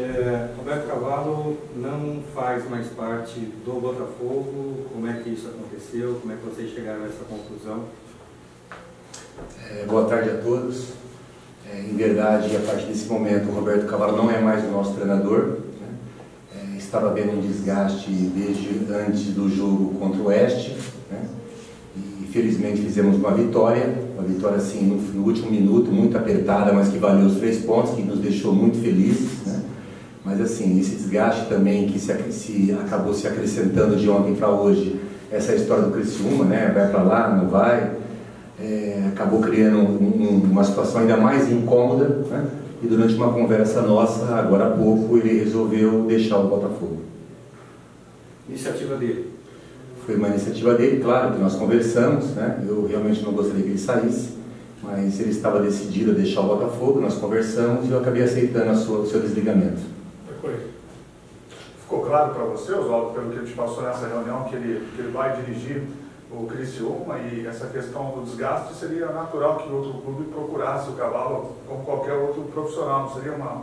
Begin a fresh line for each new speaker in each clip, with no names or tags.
É, Roberto Cavalo não faz mais parte do Botafogo. Como é que isso aconteceu? Como é que vocês chegaram a essa conclusão?
É, boa tarde a todos. É, em verdade, a partir desse momento, o Roberto Cavalo não é mais o nosso treinador. Né? É, estava havendo um desgaste desde antes do jogo contra o Oeste. Né? E felizmente fizemos uma vitória, uma vitória assim no, no, último minuto, muito apertada, mas que valeu os três pontos, que nos deixou muito felizes. Mas assim, esse desgaste também que se, se acabou se acrescentando de ontem para hoje, essa história do Criciúma, né? vai para lá, não vai é, acabou criando um, uma situação ainda mais incômoda, né? e durante uma conversa nossa, agora há pouco, ele resolveu deixar o Botafogo.
Iniciativa dele?
Foi uma iniciativa dele, claro, que nós conversamos, né? eu realmente não gostaria que ele saísse, mas ele estava decidido a deixar o Botafogo, nós conversamos e eu acabei aceitando sua, o seu desligamento.
Claro para você, Oswaldo, pelo que a gente passou nessa reunião, que ele, que ele vai dirigir o Criciúma e essa questão do desgaste seria natural que outro clube procurasse o cavalo como qualquer outro profissional, não seria uma,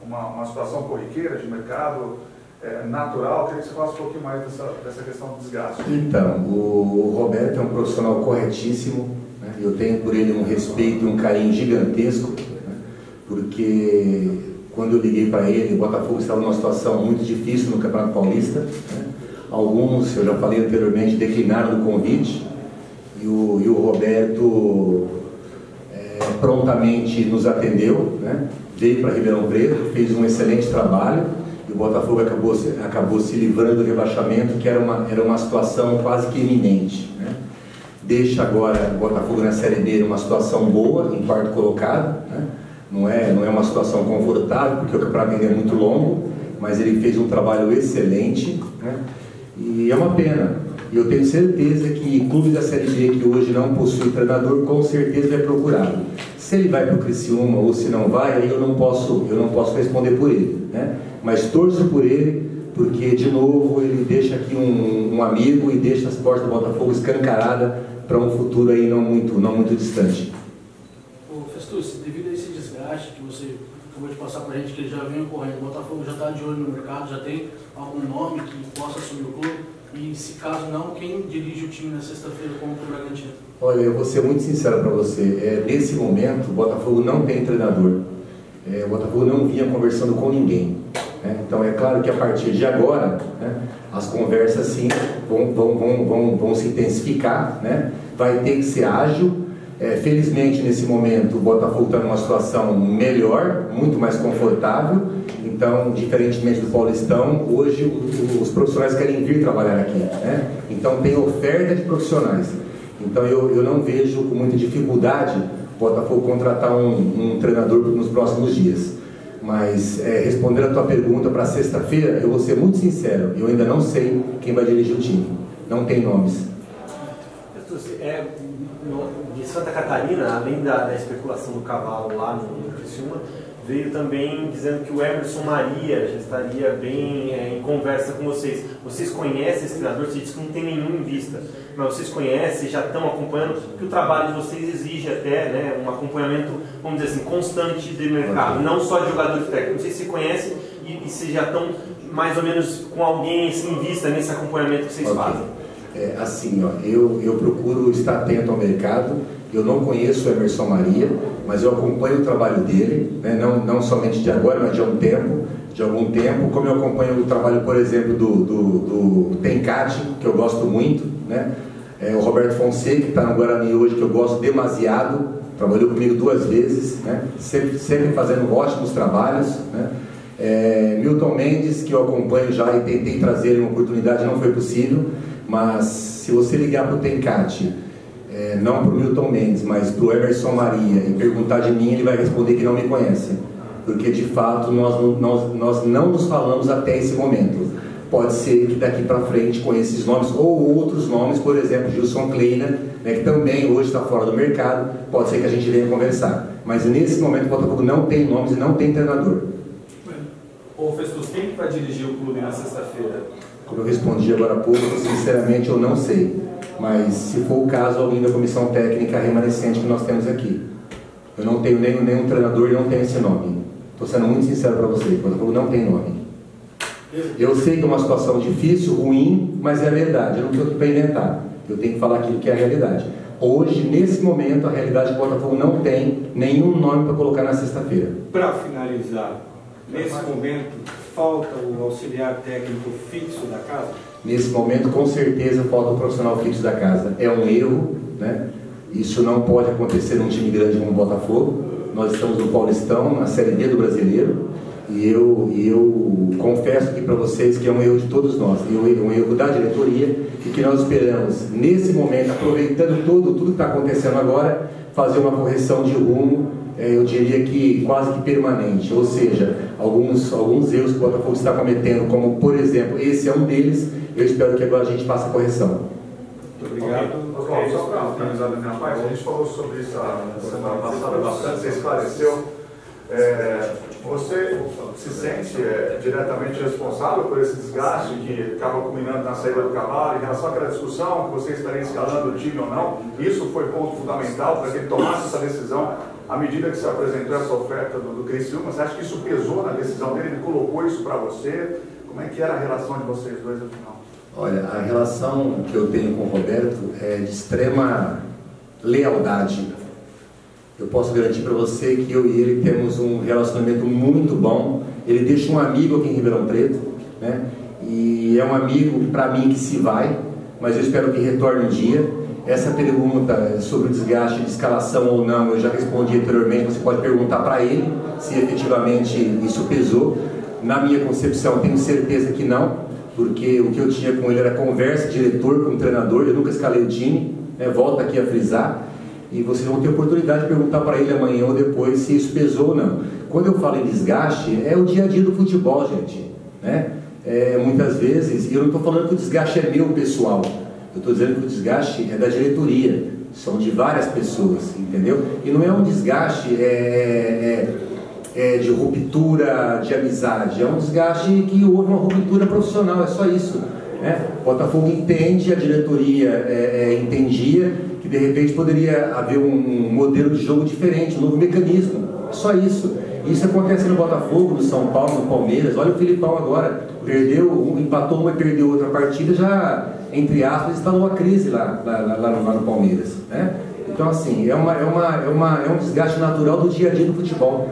uma, uma situação corriqueira de mercado é, natural? Eu queria que você falasse um pouquinho mais dessa, dessa questão do desgaste.
Então, o Roberto é um profissional corretíssimo, né? eu tenho por ele um respeito e um carinho gigantesco, né? porque quando eu liguei para ele, o Botafogo estava numa situação muito difícil no Campeonato Paulista, né? Alguns, eu já falei anteriormente, declinaram o convite e o, e o Roberto é, prontamente nos atendeu, né? veio para Ribeirão Preto, fez um excelente trabalho e o Botafogo acabou, acabou se livrando do rebaixamento, que era uma, era uma situação quase que iminente. Né? Deixa agora o Botafogo na Série B numa situação boa, em quarto colocado. Né? Não, é, não é uma situação confortável, porque o campeonato é muito longo, mas ele fez um trabalho excelente. Né? E é uma pena. E eu tenho certeza que clube da Série B que hoje não possui treinador, com certeza vai procurar. Se ele vai para o Criciúma ou se não vai, aí eu não posso, eu não posso responder por ele. Né? Mas torço por ele, porque de novo ele deixa aqui um, um amigo e deixa as portas do Botafogo escancaradas para um futuro aí não muito, não muito distante.
Ô Festus, devido a que você acabou de passar para a gente, que ele já vem ocorrendo, o Botafogo já está de olho no mercado, já tem algum nome que possa assumir o clube? E se caso não, quem dirige o time na sexta-feira contra o Bragantino?
Olha, eu vou ser muito sincero para você. É, nesse momento, o Botafogo não tem treinador. É, o Botafogo não vinha conversando com ninguém. Né? Então é claro que a partir de agora, né, as conversas sim vão, vão, vão, vão, vão se intensificar. Né? Vai ter que ser ágil. É, felizmente, nesse momento, o Botafogo está numa situação melhor, muito mais confortável. Então, diferentemente do Paulistão, hoje os profissionais querem vir trabalhar aqui. Né? Então, tem oferta de profissionais. Então, eu, eu não vejo com muita dificuldade o Botafogo contratar um, um treinador nos próximos dias. Mas, é, respondendo a tua pergunta para sexta-feira, eu vou ser muito sincero, eu ainda não sei quem vai dirigir o time. Não tem nomes.
É, de Santa Catarina, além da, da especulação do cavalo lá no, no Criciúma, veio também dizendo que o Emerson Maria já estaria bem é, em conversa com vocês. Vocês conhecem esse treinador? Você disse que não tem nenhum em vista, mas vocês conhecem, já estão acompanhando, porque o trabalho de vocês exige até né, um acompanhamento, vamos dizer assim, constante de mercado, não só de jogadores técnicos. Não sei se conhecem e, e se já estão mais ou menos com alguém assim, em vista nesse acompanhamento que vocês fazem.
É, assim, ó, eu, eu procuro estar atento ao mercado eu não conheço o Emerson Maria, mas eu acompanho o trabalho dele, né? não, não somente de agora, mas de algum tempo, de algum tempo, como eu acompanho o trabalho, por exemplo, do, do, do Tencati, que eu gosto muito, né? É, o Roberto Fonseca, que está no Guarani hoje, que eu gosto demasiado, trabalhou comigo duas vezes, né? sempre, sempre fazendo ótimos trabalhos. Né? É, Milton Mendes, que eu acompanho já e tentei trazer uma oportunidade, não foi possível, mas se você ligar para o Tencati, é, não para o Milton Mendes, mas para o Emerson Maria e perguntar de mim, ele vai responder que não me conhece. Porque de fato nós, nós, nós não nos falamos até esse momento. Pode ser que daqui para frente com esses nomes ou outros nomes, por exemplo, Gilson Kleina, né, que também hoje está fora do mercado, pode ser que a gente venha conversar. Mas nesse momento o Botafogo não tem nomes e não tem treinador.
Ô Festus, quem vai dirigir o clube na sexta-feira?
Como eu respondi agora há pouco, sinceramente eu não sei mas se for o caso, alguém da comissão técnica remanescente que nós temos aqui. Eu não tenho nenhum, nenhum treinador e não tenho esse nome. Estou sendo muito sincero para você, o Botafogo não tem nome. Eu sei que é uma situação difícil, ruim, mas é a verdade. Eu não aqui para inventar. Eu tenho que falar aquilo que é a realidade. Hoje, nesse momento, a realidade é que o Botafogo não tem nenhum nome para colocar na sexta-feira.
Para finalizar, nesse momento, falta o auxiliar técnico fixo da casa?
Nesse momento, com certeza, falta o profissional fixo da casa. É um erro, né? Isso não pode acontecer num time grande como o Botafogo. Nós estamos no Paulistão, na Série D do Brasileiro. E eu, eu confesso aqui para vocês que é um erro de todos nós, e um erro da diretoria, e que nós esperamos, nesse momento, aproveitando todo, tudo que está acontecendo agora, fazer uma correção de rumo, é, eu diria que quase que permanente. Ou seja, alguns, alguns erros que o Botafogo está cometendo, como por exemplo, esse é um deles, eu espero que agora a gente faça a correção.
Muito obrigado.
Okay. Okay. Só para finalizar da minha parte, a gente falou sobre isso a semana passada bastante, você esclareceu. É, você se sente é, diretamente responsável por esse desgaste que acaba culminando na saída do cavalo em relação àquela discussão que você estaria escalando o time ou não? Isso foi ponto fundamental para que ele tomasse essa decisão à medida que se apresentou essa oferta do, do Criciúma. Você acha que isso pesou na decisão dele? Ele colocou isso para você? Como é que era a relação de vocês dois no final?
Olha, a relação que eu tenho com o Roberto é de extrema lealdade eu posso garantir para você que eu e ele temos um relacionamento muito bom. Ele deixa um amigo aqui em Ribeirão Preto, né? E é um amigo para mim que se vai, mas eu espero que retorne um dia. Essa pergunta sobre o desgaste de escalação ou não, eu já respondi anteriormente. Você pode perguntar para ele se efetivamente isso pesou. Na minha concepção, tenho certeza que não, porque o que eu tinha com ele era conversa, diretor com treinador. Eu nunca escalei o time, né? volta aqui a frisar e vocês vão ter oportunidade de perguntar para ele amanhã ou depois se isso pesou ou não. Quando eu falo em desgaste, é o dia a dia do futebol, gente. Né? É, muitas vezes, e eu não estou falando que o desgaste é meu pessoal, eu estou dizendo que o desgaste é da diretoria, são de várias pessoas, entendeu? E não é um desgaste é, é, é de ruptura de amizade, é um desgaste que houve uma ruptura profissional, é só isso. Né? Botafogo entende, a diretoria é, é, entendia que de repente poderia haver um, modelo de jogo diferente, um novo mecanismo. Só isso. Isso acontece no Botafogo, no São Paulo, no Palmeiras. Olha o Filipão agora, perdeu, empatou uma e perdeu outra partida, já, entre aspas, está numa crise lá, lá, lá, lá, no, Palmeiras. Né? Então, assim, é, uma, é, uma, é, uma, é um desgaste natural do dia a dia do futebol.